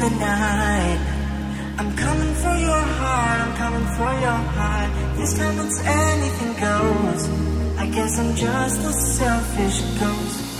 the night. I'm coming for your heart, I'm coming for your heart. This time it's anything goes. I guess I'm just a selfish ghost,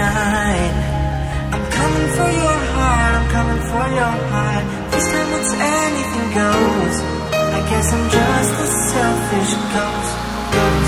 night. I'm coming for your heart, I'm coming for your heart. This time it's anything goes. I guess I'm just a selfish ghost, ghost.